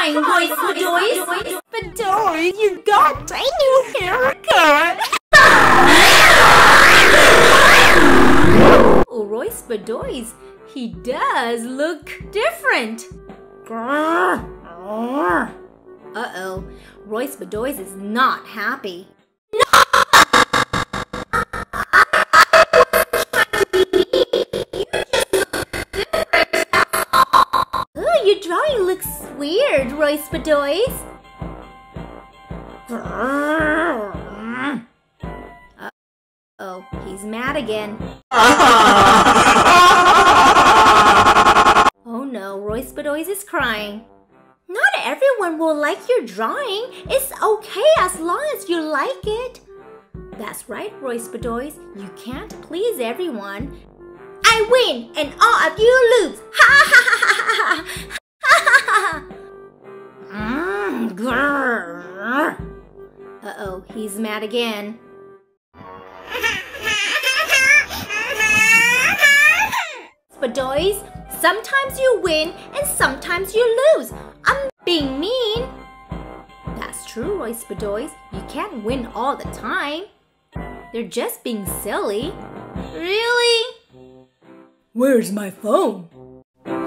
crying, Roys Bedoys? Bedoy, you got a new haircut. Oh, Roys Bedoys, he does look different. Uh-oh, Roys Bedoys is not happy. Oh, drawing looks weird, Roys Bedoys. Uh-oh, he's mad again. Oh no, Roys Bedoys is crying. Not everyone will like your drawing. It's okay as long as you like it. That's right, Roys Bedoys. You can't please everyone. I win and all of you lose. Ha ha ha ha ha ha ha. Uh-oh, he's mad again. Bedoys, sometimes you win and sometimes you lose. I'm being mean. That's true, Roys Bedoys. You can't win all the time. They're just being silly. Really? Where's my phone?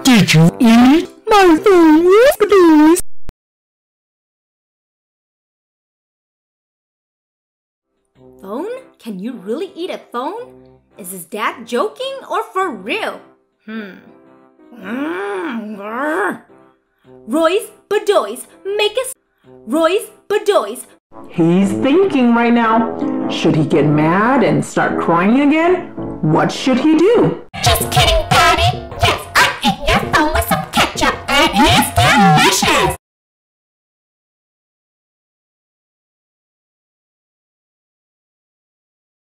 Did you eat my phone, Bedoys? Phone? Can you really eat a phone? Is his dad joking or for real? Hmm. Roys Bedoys, make us. Roys Bedoys, He's thinking right now. Should he get mad and start crying again? What should he do? Just kidding, Daddy. Yes, I ate your phone with some ketchup and it's delicious.